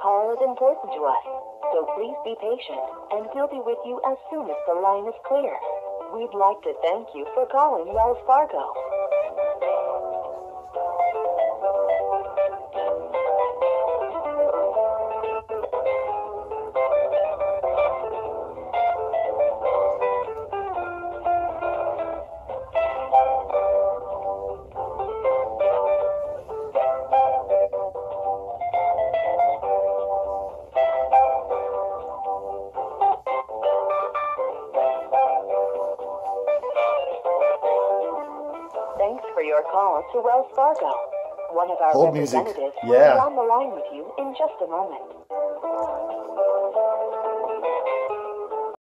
call is important to us, so please be patient, and we'll be with you as soon as the line is clear. We'd like to thank you for calling Wells Fargo. Thanks for your call to Wells Fargo. One of our Hold representatives music. will be on the line with you in just a moment.